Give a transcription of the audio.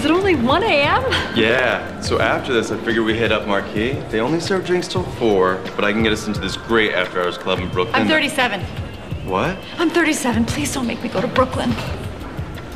Is it only 1 a.m.? Yeah. So after this, I figured we hit up Marquee. They only serve drinks till 4, but I can get us into this great after hours club in Brooklyn. I'm 37. What? I'm 37. Please don't make me go to Brooklyn.